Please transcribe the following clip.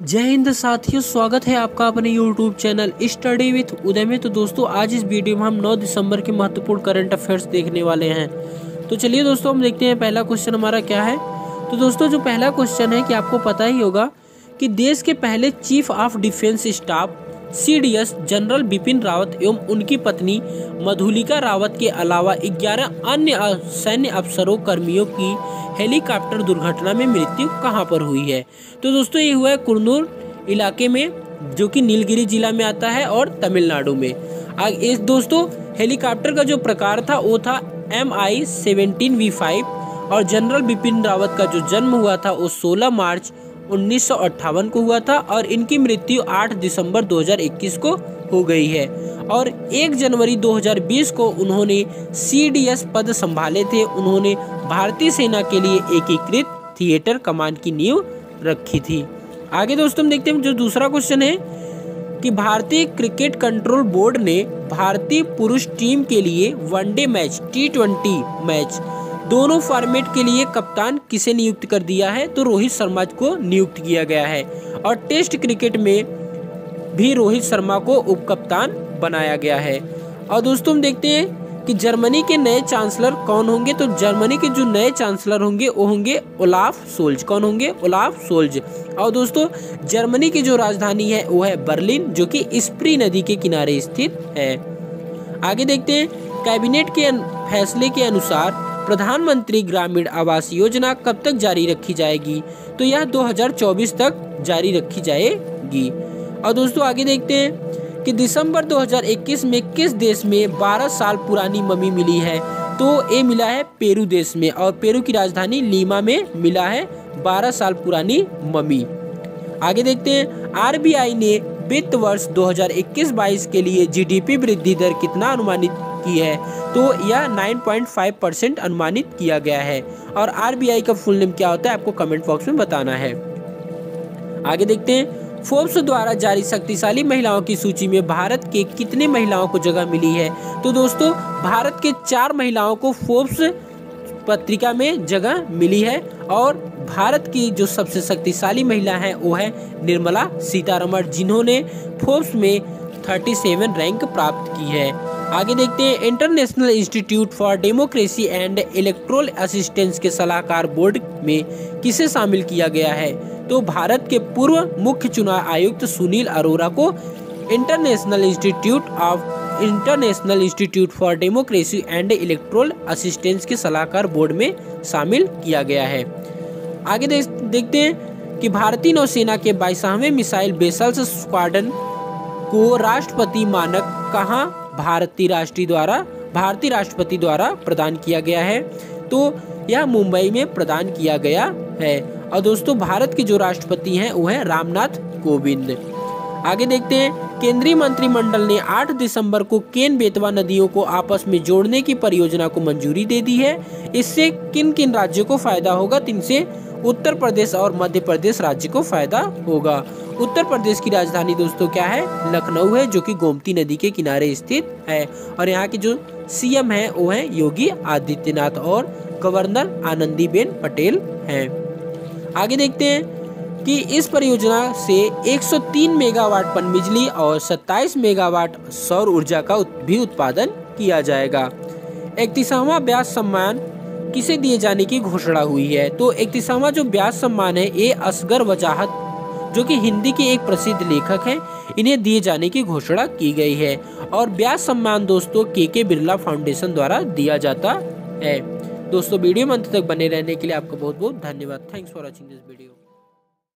जय हिंद साथियों, स्वागत है आपका अपने YouTube channel study with Uday में। तो दोस्तों, आज इस वीडियो में हम 9 दिसंबर के महत्वपूर्ण करंट अफेयर्स देखने वाले हैं। तो चलिए दोस्तों, हम देखते हैं पहला क्वेश्चन हमारा क्या है। तो दोस्तों, जो पहला क्वेश्चन है कि आपको पता ही होगा कि देश के पहले chief of defence staff CDS general Bipin Rawat एवं उनकी पत्नी मधुलिका रावत के अलावा 11 अन्य सैन्य अफसरों, कर्मियों की हेलीकॉप्टर दुर्घटना में मृत्यु कहाँ पर हुई है? तो दोस्तों, ये हुआ है कुरनूर इलाके में, जो कि नीलगिरी जिला में आता है और तमिलनाडु में। इस दोस्तों, हेलीकॉप्टर का जो प्रकार था, वो था एम आई वी फाइव और जनरल बिपिन रावत का जो जन्म हुआ था, वो 16 मार्च उन्नीस को हुआ था और इनकी मृत्यु 8 दिसंबर 2021 को हो गई है। और 1 जनवरी 2020 को उन्होंने सीडीएस पद संभाले थे। उन्होंने भारतीय सेना के लिए एकीकृत थिएटर कमान की नींव रखी थी। आगे दोस्तों देखते हैं जो दूसरा क्वेश्चन है कि भारतीय क्रिकेट कंट्रोल बोर्ड ने भारतीय पुरुष टीम के लिए one day match T match दोनों फॉर्मेट के लिए कप्तान किसे नियुक्त कर दिया है? तो रोहित शर्मा को नियुक्त किया गया है। और टेस्ट क्रिकेट में भी रोहित शर्मा को उप कप्तान बनाया गया है। और दोस्तों, हम देखते हैं कि जर्मनी के नए चांसलर कौन होंगे? तो जर्मनी के जो नए चांसलर होंगे, वो होंगे ओलाफ सोल्ज। कौन होंगे? Olaf Scholz. और दोस्तों, जर्मनी की जो राजधानी है, वो है बर्लिन, जो कि स्प्री नदी के किनारे स्थित है। आगे देखते हैं, कैबिनेट के फैसले के अनुसार प्रधानमंत्री ग्रामीण आवास योजना कब तक जारी रखी जाएगी? तो यह 2024 तक जारी रखी जाएगी। और दोस्तों, आगे देखते हैं कि दिसंबर 2021 में किस देश में 12 साल पुरानी मम्मी मिली है? तो ये मिला है पेरू देश में और पेरू की राजधानी लीमा में मिला है 12 साल पुरानी मम्मी। आगे देखते हैं, आरबीआई ने वित्त वर्ष 2021-22 के लिए जीडीपी वृद्धि दर कितना अनुमानित की है। तो यह 9.5 परसेंट अनुमानित किया गया है। और आरबीआई का फुल नेम क्या होता है, आपको कमेंट बॉक्स में बताना है। आगे देखते हैं। फोर्ब्स द्वारा जारी शक्तिशाली महिलाओं की सूची में भारत के कितने महिलाओं को जगह मिली है? तो दोस्तों, भारत के चार महिलाओं को फोर्ब्स पत्रिका में जगह मिली है। और भारत की जो सबसे शक्तिशाली महिला है, वो है निर्मला सीतारमण, जिन्होंने फोर्ब्स में 37 रैंक प्राप्त की है। आगे देखते हैं International Institute for Democracy and Electoral Assistance के सलाहकार बोर्ड में किसे शामिल किया गया है? तो भारत के पूर्व मुख्य चुनाव आयुक्त सुनील अरोरा को International Institute of International Institute for Democracy and Electoral Assistance के सलाहकार बोर्ड में शामिल किया गया है। आगे देखते हैं कि भारतीय नौसेना के बाईसवें मिसाइल बेसल्स स्क्वाडन को राष्ट्रपति मानक कहाँ भारतीय राष्ट्रीय द्वारा, भारतीय राष्ट्रपति द्वारा प्रदान किया गया है। तो यह मुंबई में प्रदान किया गया है। और दोस्तों, भारत के जो राष्ट्रपति हैं, वो है रामनाथ कोविंद। आगे देखते हैं, केंद्रीय मंत्रिमंडल ने 8 दिसंबर को केन बेतवा नदियों को आपस में जोड़ने की परियोजना को मंजूरी दे दी है। इससे किन किन राज्यों को फ़ायदा होगा तो इनसे उत्तर प्रदेश और मध्य प्रदेश राज्य को फ़ायदा होगा। उत्तर प्रदेश की राजधानी दोस्तों क्या है? लखनऊ है, जो कि गोमती नदी के किनारे स्थित है। और यहाँ के जो सीएम है, वो है योगी आदित्यनाथ और गवर्नर आनंदीबेन पटेल हैं। आगे देखते हैं कि इस परियोजना से 103 मेगावाट पनबिजली और 27 मेगावाट सौर ऊर्जा का भी उत्पादन किया जाएगा। इकतीसवा ब्यास सम्मान किसे दिए जाने की घोषणा हुई है? तो इकतीसवा जो ब्यास सम्मान है ये असगर वजाहत, जो कि हिंदी के एक प्रसिद्ध लेखक हैं, इन्हें दिए जाने की घोषणा की गई है। और ब्यास सम्मान दोस्तों के के बिरला फाउंडेशन द्वारा दिया जाता है। दोस्तों, वीडियो में अंत तक बने रहने के लिए आपका बहुत बहुत धन्यवाद। Thanks for watching this video